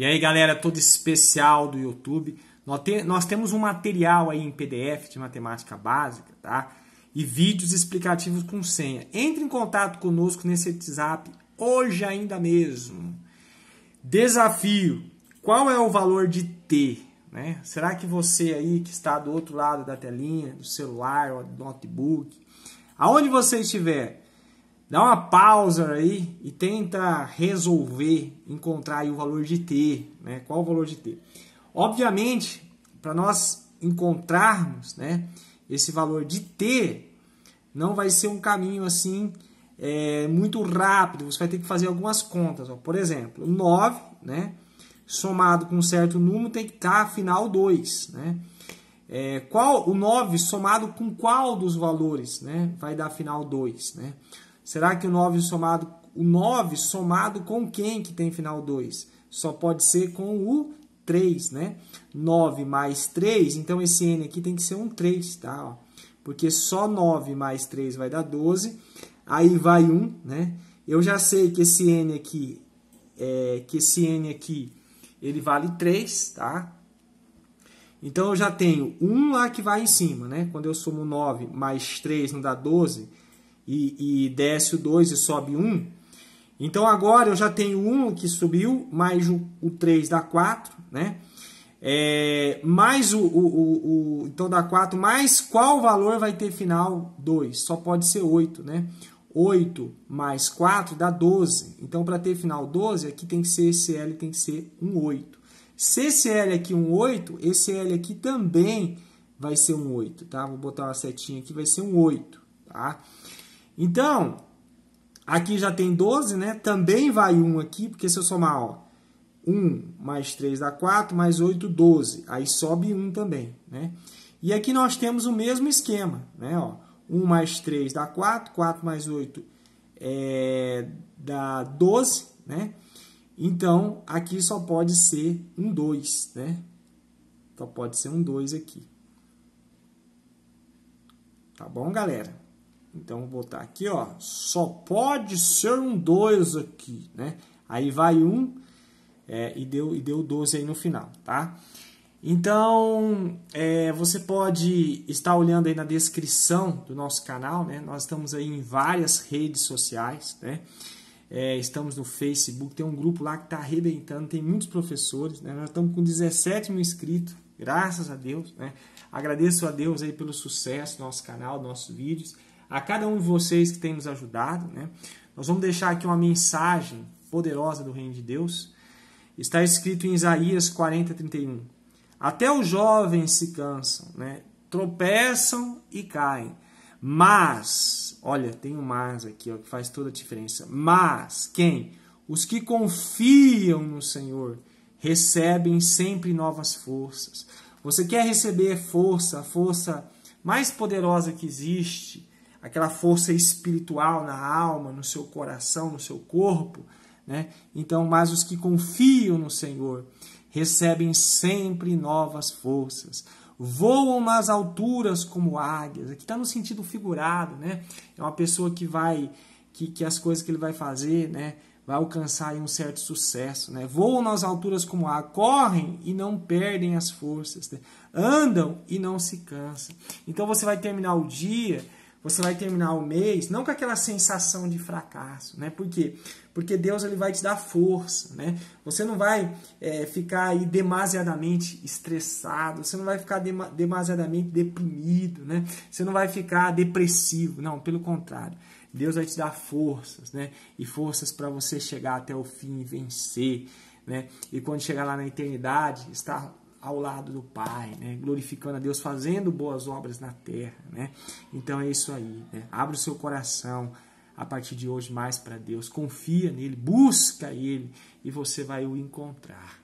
E aí, galera, todo especial do YouTube. Nós, te, nós temos um material aí em PDF de matemática básica, tá? E vídeos explicativos com senha. Entre em contato conosco nesse WhatsApp hoje ainda mesmo. Desafio: qual é o valor de T? Né? Será que você aí que está do outro lado da telinha, do celular do notebook, aonde você estiver, dá uma pausa aí e tenta resolver, encontrar o valor de T, né? Qual o valor de T? Obviamente, para nós encontrarmos, né, esse valor de T, não vai ser um caminho assim é, muito rápido, você vai ter que fazer algumas contas. Ó. Por exemplo, 9, né, somado com um certo número tem que estar final 2, né? É, qual o 9 somado com qual dos valores, né, vai dar final 2, né? Será que o 9 somado o 9 somado com quem que tem final 2? Só pode ser com o 3, né? 9 mais 3, então esse n aqui tem que ser um 3, tá? Porque só 9 mais 3 vai dar 12, aí vai 1, né? Eu já sei que esse n aqui, é, que esse n aqui, ele vale 3, tá? Então eu já tenho 1 lá que vai em cima, né? Quando eu somo 9 mais 3 não dá 12, e, e desce o 2 e sobe 1. Então agora eu já tenho 1 que subiu, mais o, o 3 dá 4, né? É, mais o, o, o, Então dá 4, mais qual valor vai ter final 2? Só pode ser 8, né? 8 mais 4 dá 12. Então, para ter final 12, aqui tem que ser esse L, tem que ser um 8. Se esse L aqui um 8, esse L aqui também vai ser um 8, tá? Vou botar uma setinha aqui, vai ser um 8, tá? Então, aqui já tem 12, né? Também vai 1 aqui, porque se eu somar, ó, 1 mais 3 dá 4, mais 8, 12. Aí sobe 1 também, né? E aqui nós temos o mesmo esquema, né? Ó, 1 mais 3 dá 4, 4 mais 8 é, dá 12, né? Então, aqui só pode ser um 2, né? Só pode ser um 2 aqui. Tá bom, galera? Então, vou botar aqui, ó. Só pode ser um 2 aqui, né? Aí vai um é, e, deu, e deu 12 aí no final, tá? Então, é, você pode estar olhando aí na descrição do nosso canal, né? Nós estamos aí em várias redes sociais, né? É, estamos no Facebook, tem um grupo lá que está arrebentando, tem muitos professores, né? Nós estamos com 17 mil inscritos, graças a Deus, né? Agradeço a Deus aí pelo sucesso do nosso canal, nossos vídeos, a cada um de vocês que tem nos ajudado, né? Nós vamos deixar aqui uma mensagem poderosa do Reino de Deus. Está escrito em Isaías 40, 31. Até os jovens se cansam, né? tropeçam e caem. Mas, olha, tem um mas aqui ó, que faz toda a diferença. Mas, quem? Os que confiam no Senhor recebem sempre novas forças. Você quer receber força, a força mais poderosa que existe, aquela força espiritual na alma, no seu coração, no seu corpo, né? Então, mas os que confiam no Senhor recebem sempre novas forças. Voam nas alturas como águias. Aqui está no sentido figurado, né? É uma pessoa que vai, que, que as coisas que ele vai fazer, né? Vai alcançar um certo sucesso, né? Voam nas alturas como águias, correm e não perdem as forças, né? andam e não se cansam. Então você vai terminar o dia você vai terminar o mês não com aquela sensação de fracasso, né? Por quê? Porque Deus ele vai te dar força, né? Você não vai é, ficar aí demasiadamente estressado, você não vai ficar demasiadamente deprimido, né? Você não vai ficar depressivo, não, pelo contrário. Deus vai te dar forças, né? E forças para você chegar até o fim e vencer, né? E quando chegar lá na eternidade, estar ao lado do Pai, né? glorificando a Deus, fazendo boas obras na terra. Né? Então é isso aí. Né? Abre o seu coração a partir de hoje mais para Deus, confia nele, busca ele e você vai o encontrar.